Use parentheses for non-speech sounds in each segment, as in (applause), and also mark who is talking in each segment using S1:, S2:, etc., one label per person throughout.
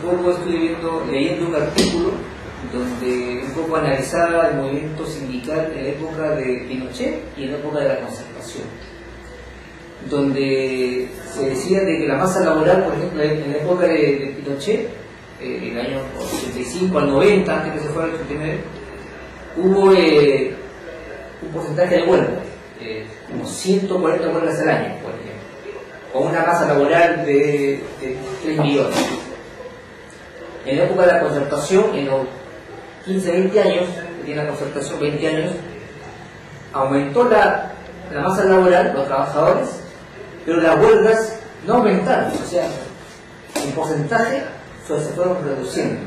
S1: poco estoy viendo, leyendo un artículo donde un poco analizaba el movimiento sindical en la época de Pinochet y en la época de la concertación, donde se decía de que la masa laboral, por ejemplo, en la época de, Pinochet, eh, el año 85 al 90, antes que se fuera el 89, hubo eh, un porcentaje de huelga, eh, como 140 huelgas al año, por ejemplo, con una masa laboral de, de 3 millones. En la época de la concertación, en los 15, 20 años, que tiene la concertación 20 años, aumentó la, la masa laboral, los trabajadores, pero las huelgas no aumentaron, o sea, en porcentaje se fueron reduciendo.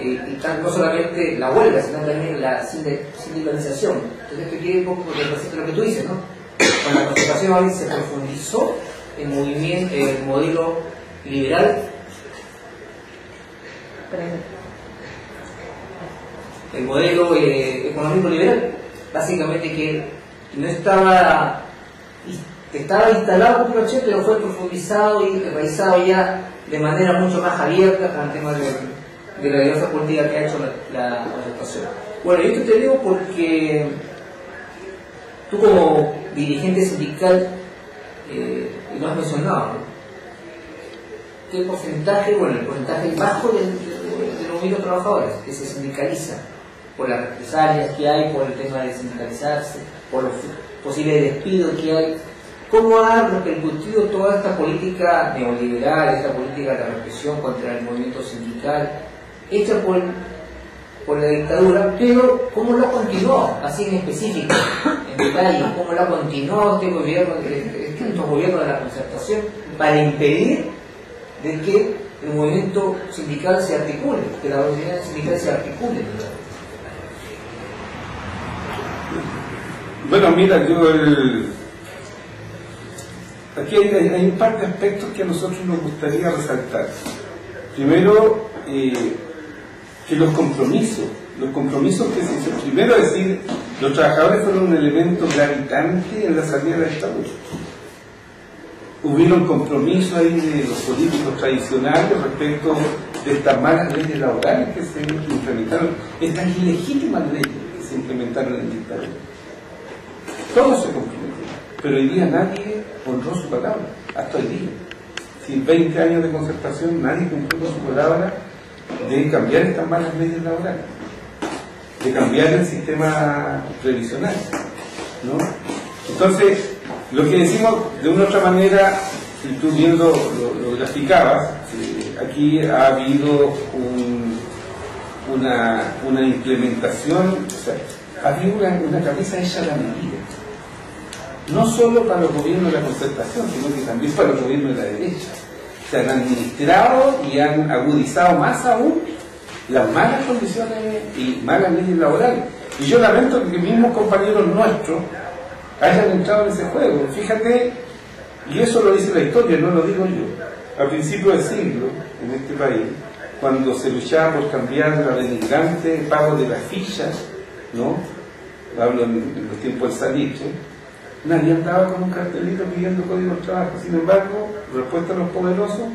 S1: y no solamente la huelga, sino también la sindicalización. Entonces, esto quiere un poco de lo que tú dices, ¿no? Con la concertación se profundizó el movimiento, el modelo liberal el modelo eh, económico liberal, básicamente que no estaba, estaba instalado por Pinochet, pero fue profundizado y realizado ya de manera mucho más abierta con el tema de, la diversa política que ha hecho la, la Bueno, yo esto te digo porque tú como dirigente sindical, eh, lo has mencionado, ¿qué porcentaje, bueno, el porcentaje bajo de, los trabajadores que se sindicaliza por las represalias que hay, por el tema de sindicalizarse, por los posibles despidos que hay. ¿Cómo ha repercutido toda esta política neoliberal, esta política de represión contra el movimiento sindical, hecha por, por la dictadura, pero cómo lo continuó, así en específico, en detalle, cómo lo ha continuado este gobierno, estos gobiernos de la concertación, para impedir de que el movimiento sindical se articule, que la organización sindical se articule.
S2: Bueno, mira, yo el... aquí hay, un par de aspectos que a nosotros nos gustaría resaltar. Primero, eh, que los compromisos, los compromisos que se hicieron, primero decir, los trabajadores fueron un elemento gravitante en la salida de Estado. Hubieron compromisos ahí de los políticos tradicionales respecto de estas malas leyes laborales que se implementaron, estas ilegítimas leyes que se implementaron en dictadura todos se comprometieron, pero hoy día nadie honró su palabra, hasta hoy día. Sin 20 años de concertación, nadie cumplió su palabra de cambiar estas malas leyes laborales, de cambiar el sistema previsional. ¿no? Entonces, lo que decimos de una otra manera, si tú viendo lo, graficabas, eh, aquí ha habido una, una implementación, o sea, ha habido una, una cabeza hecha a la medida no solo para los gobiernos de la concertación, sino que también para los gobiernos de la derecha. Se han administrado y han agudizado más aún las malas condiciones y malas leyes laborales. Y yo lamento que mismos compañeros nuestros hayan entrado en ese juego. Fíjate, y eso lo dice la historia, no lo digo yo. A principios del siglo, en este país, cuando se luchaba por cambiar la denigrante pago de las fichas, ¿no? Hablo en, los tiempos del salitre, Nadie andaba con un cartelito pidiendo código de trabajo. Sin embargo, respuesta a los poderosos,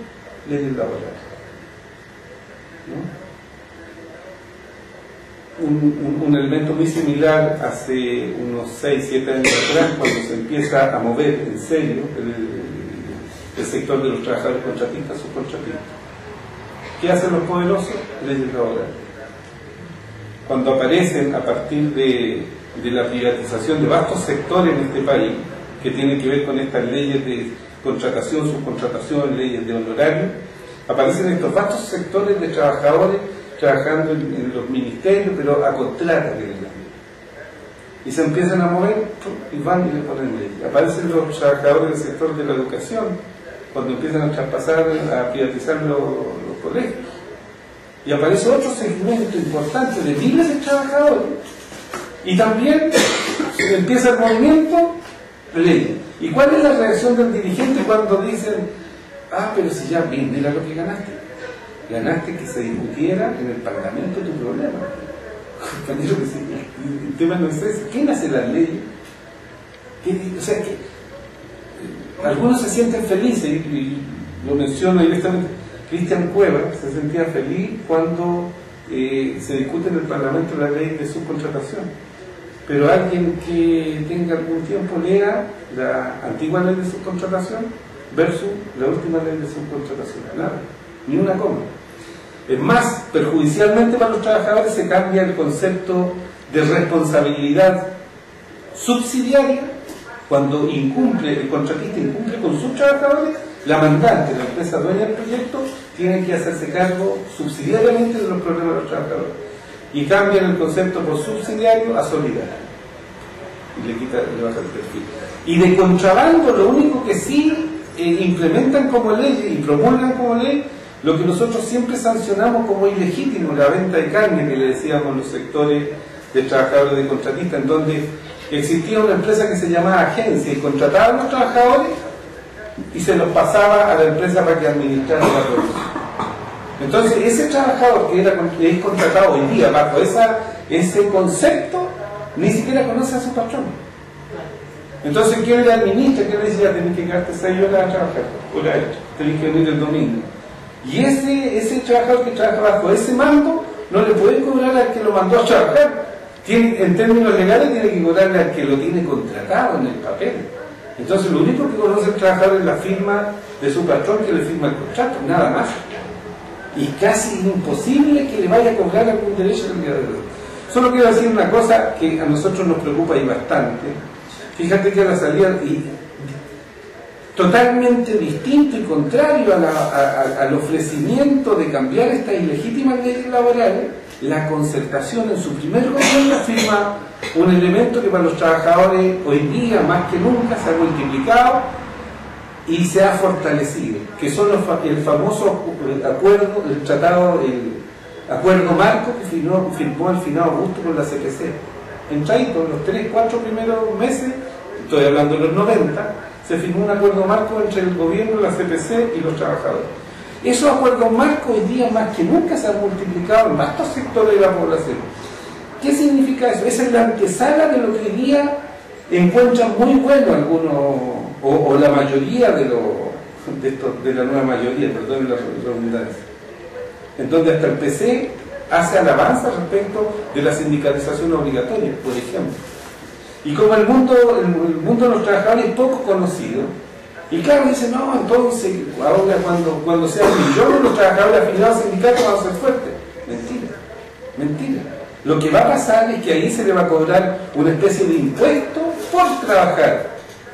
S2: leyes laborales. ¿No? Un, un, elemento muy similar hace unos 6, 7 años atrás, cuando se empieza a mover en serio el, el sector de los trabajadores contratistas o contratistas. ¿Qué hacen los poderosos? Leyes laborales. Cuando aparecen a partir de de la privatización de vastos sectores en este país, que tienen que ver con estas leyes de contratación, subcontratación, leyes de honorario, aparecen estos vastos sectores de trabajadores trabajando en, los ministerios, pero a contrata la Y se empiezan a mover y van y le ponen ley. Aparecen los trabajadores del sector de la educación, cuando empiezan a traspasar, a privatizar los, los colegios. Y aparece otro segmento importante de miles de trabajadores y también empieza el movimiento, ley. ¿Y cuál es la reacción del dirigente cuando dicen, ah, pero si ya, bien, mira lo que ganaste? Ganaste que se discutiera en el Parlamento tu problema. El tema no es ese. ¿Quién hace la ley? O sea, que algunos se sienten felices, y, lo menciono directamente, Cristian Cueva se sentía feliz cuando eh, se discute en el Parlamento la ley de subcontratación. Pero alguien que tenga algún tiempo lea la antigua ley de subcontratación versus la última ley de subcontratación. Nada, ni una coma. Es más, perjudicialmente para los trabajadores se cambia el concepto de responsabilidad subsidiaria cuando incumple, el contratista incumple con sus trabajadores, la mandante, la empresa dueña del proyecto, tiene que hacerse cargo subsidiariamente de los problemas de los trabajadores. Y cambian el concepto por subsidiario a solidario. Y le, quita, le baja el perfil. Y de contrabando, lo único que sí eh, implementan como ley y promulgan como ley, lo que nosotros siempre sancionamos como ilegítimo, la venta de carne que le decíamos los sectores de trabajadores de contratistas, en donde existía una empresa que se llamaba agencia y contrataba a los trabajadores y se los pasaba a la empresa para que administrara la producción. Entonces, ese trabajador que, era, es contratado hoy día bajo ese concepto, ni siquiera conoce a su patrón. Entonces, ¿quién le administra? ¿Quién le dice, ya tenés que quedarte 6 horas a trabajar? Tenés que venir el domingo. Y ese, ese trabajador que trabaja bajo ese mando, no le puede cobrar al que lo mandó a trabajar en términos legales tiene que cobrarle al que lo tiene contratado en el papel. Entonces lo único que conoce el trabajador es la firma de su patrón que le firma el contrato, nada más. Y casi imposible que le vaya a cobrar algún derecho del día de hoy. Solo quiero decir una cosa que a nosotros nos preocupa y bastante. Fíjate que a la salida, y totalmente distinto y contrario al ofrecimiento de cambiar estas ilegítimas leyes laborales, la concertación en su primer gobierno firma un elemento que para los trabajadores hoy día más que nunca se ha multiplicado y se ha fortalecido, que son el famoso acuerdo, el tratado, el acuerdo marco que firmó, el final Augusto con la CPC. En Chaito, los tres, cuatro primeros meses, estoy hablando de los 90, se firmó un acuerdo marco entre el gobierno, la CPC y los trabajadores. Esos acuerdos marcos hoy día más que nunca se han multiplicado en vastos sectores de la población. ¿Qué significa eso? Esa es la antesala de lo que hoy día encuentran muy bueno algunos, o, la mayoría de, los, de, la nueva mayoría, perdón la redundancia, en donde hasta el PC hace alabanza respecto de la sindicalización obligatoria, por ejemplo. Y como el mundo, el mundo de los trabajadores es poco conocido, y claro, dice, no, entonces, ahora cuando, cuando sean millones los trabajadores afiliados al sindicato van a ser fuertes. Mentira, mentira. Lo que va a pasar es que ahí se le va a cobrar una especie de impuesto por trabajar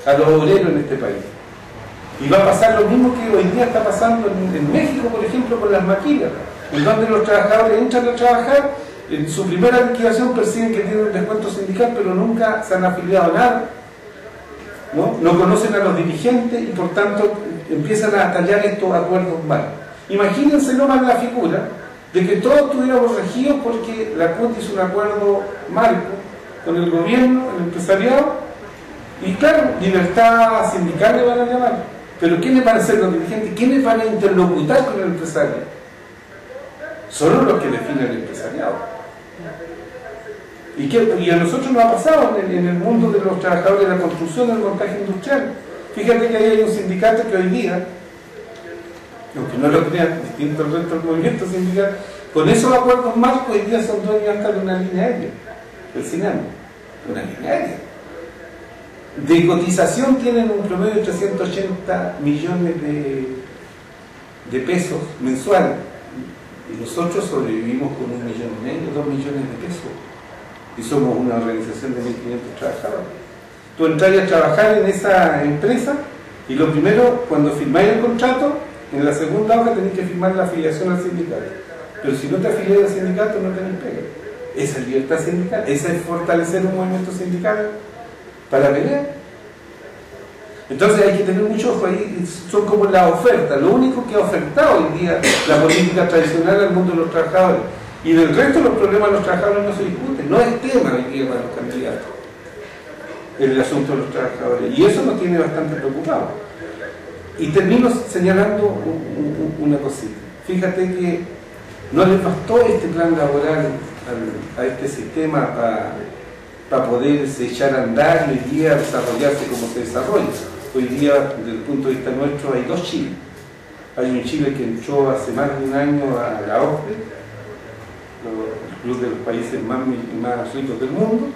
S2: a los obreros en este país. Y va a pasar lo mismo que hoy día está pasando en, México, por ejemplo, con las maquilas, en donde los trabajadores entran a trabajar, en su primera liquidación perciben que tienen un descuento sindical, pero nunca se han afiliado a nada ¿no? conocen a los dirigentes y por tanto empiezan a tallar estos acuerdos mal. Imagínense nomás la figura de que todos estuviéramos regidos porque la CUT hizo un acuerdo marco con el gobierno, el empresariado, y claro, libertad sindical le van a llamar. Pero ¿quiénes van a ser los dirigentes? ¿Quiénes van a interlocutar con el empresario? Solo los que definen el empresariado. ¿Y, a nosotros nos ha pasado en el, mundo de los trabajadores de la construcción, del montaje industrial. Fíjate que ahí hay un sindicato que hoy día, aunque no lo crean, (laughs) distinto al resto del movimiento sindical, con esos acuerdos marcos hoy día son dueños hasta de una línea aérea, el CINAM, una línea aérea. De cotización tienen un promedio de 380 millones de, de pesos mensuales. Nosotros sobrevivimos con un millón y medio, dos millones de pesos y somos una organización de 1.500 trabajadores. Tú entras a trabajar en esa empresa y lo primero, cuando firmáis el contrato, en la segunda hoja tenéis que firmar la afiliación al sindicato. Pero si no te afilias al sindicato, no tenéis pega. Esa es libertad sindical, esa es fortalecer un movimiento sindical para pelear. Entonces hay que tener mucho ojo ahí, son como la oferta, lo único que ha ofertado hoy día la política tradicional al mundo de los trabajadores. Y del resto los problemas de los trabajadores no se discuten, no es tema hoy día para los candidatos el asunto de los trabajadores. Y eso nos tiene bastante preocupados. Y termino señalando una cosita. Fíjate que no les bastó este plan laboral a este sistema para poder echar a andar y hoy día desarrollarse como se desarrolla. Hoy día, desde el punto de vista nuestro, hay dos Chiles. Hay un Chile que entró hace más de un año a la OCDE, el club de los países más, más ricos del mundo,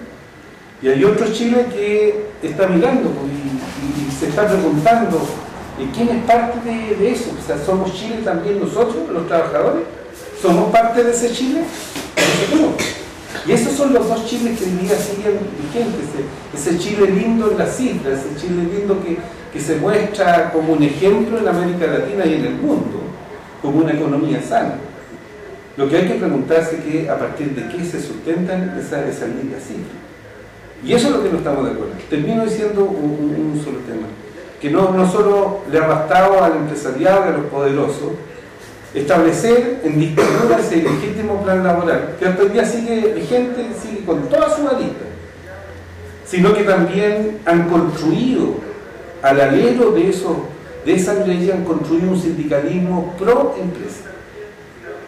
S2: y hay otro Chile que está mirando y, se está preguntando quién es parte de, eso. O sea, ¿somos Chile también nosotros, los trabajadores? ¿Somos parte de ese Chile? Y esos son los dos Chiles que hoy día siguen vigentes. Ese, Chile lindo en la cifra, ese Chile lindo que, que se muestra como un ejemplo en América Latina y en el mundo, como una economía sana. Lo que hay que preguntarse es a partir de qué se sustentan esas esa lindas cifras. Y eso es lo que no estamos de acuerdo. Termino diciendo un, solo tema, que no, no solo le ha bastado al empresariado y a los poderosos establecer en dictadura ese legítimo plan laboral, que hasta el día sigue vigente, sigue con toda su lista, sino que también han construido al alero de, eso, de esa ley, han construido un sindicalismo pro empresa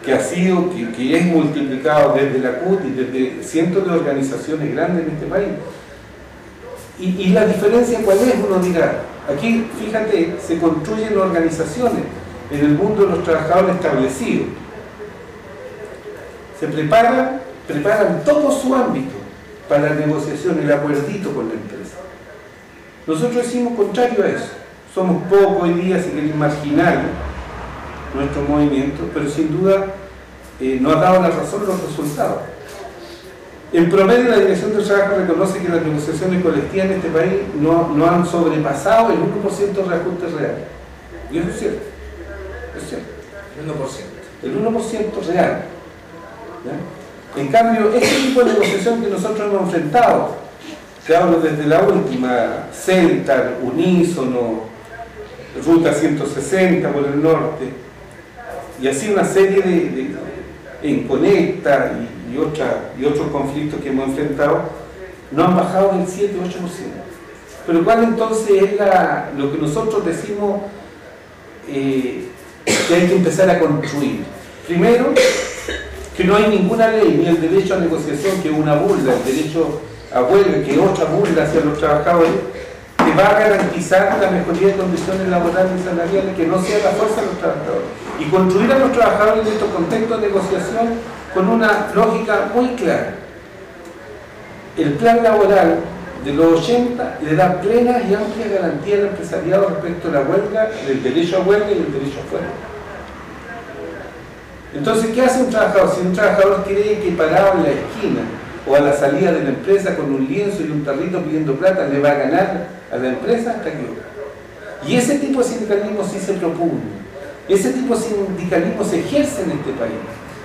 S2: que ha sido, que, es multiplicado desde la CUT y desde cientos de organizaciones grandes en este país. Y, la diferencia cuál es, uno dirá, aquí fíjate, se construyen organizaciones en el mundo de los trabajadores establecidos. Se preparan, preparan todo su ámbito para la negociación, el acuerdito con la empresa. Nosotros decimos contrario a eso. Somos pocos hoy día, si quieren marginales, nuestro movimiento, pero sin duda eh, no ha dado la razón los resultados. En promedio, la Dirección del Trabajo reconoce que las negociaciones colectivas en este país no, no han sobrepasado el 1% de reajuste real. Y eso es cierto. El 1%. El 1% real. En cambio, este tipo de negociación que nosotros hemos enfrentado, que hablo desde la última, Celta, Unísono, Ruta 160 por el norte, y así una serie de, en Conecta y, y otros conflictos que hemos enfrentado, no han bajado del 7-8%. Pero ¿cuál entonces es la, lo que nosotros decimos eh, que hay que empezar a construir? Primero, que no hay ninguna ley, ni el derecho a negociación, que una burla, el derecho a huelga, que otra burla hacia los trabajadores, que va a garantizar la mejoría de condiciones laborales y salariales, que no sea la fuerza de los trabajadores. Y construir a los trabajadores en estos contextos de negociación con una lógica muy clara. El plan laboral de los 80 le da plena y amplia garantía al empresariado respecto a la huelga, del derecho a huelga y del derecho a fuera. Entonces, ¿qué hace un trabajador? Si un trabajador cree que parado en la esquina o a la salida de la empresa con un lienzo y un tarrito pidiendo plata, le va a ganar a la empresa hasta que Y ese tipo de sindicalismo sí se propone. Ese tipo de sindicalismo se ejerce en este país.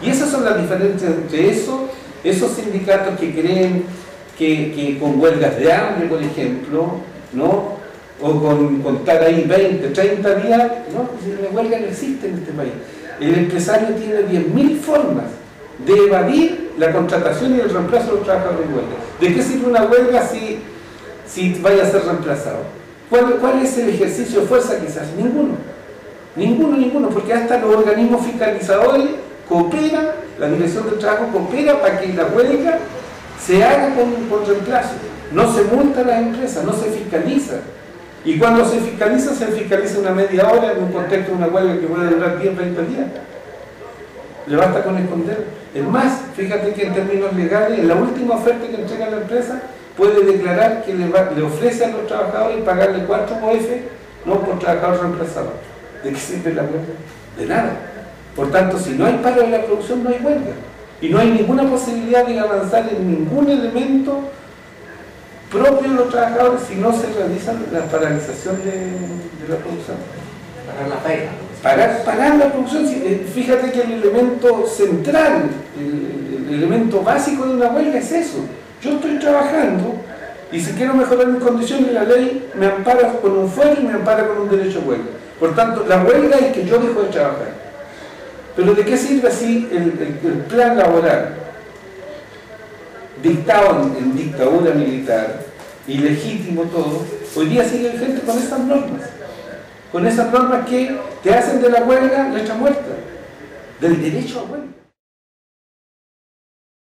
S2: Y esas son las diferencias entre eso, esos sindicatos que creen que, con huelgas de hambre, por ejemplo, ¿no? o con, contar ahí 20, 30 días, ¿no? la huelga no existe en este país. El empresario tiene 10.000 formas de evadir la contratación y el reemplazo de los trabajadores en huelga. ¿De qué sirve una huelga si, si vaya a ser reemplazado? ¿Cuál, ¿Cuál es el ejercicio de fuerza quizás? Ninguno. Ninguno, ninguno, porque hasta los organismos fiscalizadores cooperan, la Dirección del Trabajo coopera para que la huelga se haga con, con reemplazo. No se multa a las empresas, no se fiscaliza. Y cuando se fiscaliza, se fiscaliza una media hora en un contexto de una huelga que puede durar 10, 20 días. Le basta con esconder. Es más, fíjate que en términos legales, en la última oferta que entrega la empresa, puede declarar que le, le ofrece a los trabajadores pagarle 4 OF, no por trabajador reemplazado. ¿De qué sirve la huelga? De nada. Por tanto, si no hay paro en la producción, no hay huelga. Y no hay ninguna posibilidad de avanzar en ningún elemento propio de los trabajadores si no se realiza la paralización de, la producción.
S1: Parar la pega.
S2: Parar, la producción. Eh, fíjate que el elemento central, el, elemento básico de una huelga es eso. Yo estoy trabajando y si quiero mejorar mis condiciones, la ley me ampara con un fuero y me ampara con un derecho a huelga. Por tanto, la huelga es que yo dejo de trabajar. Pero ¿de qué sirve así el, plan laboral dictado en, dictadura militar, ilegítimo todo, hoy día sigue vigente con esas normas? Con esas normas que te hacen de la huelga letra muerta, del derecho a huelga.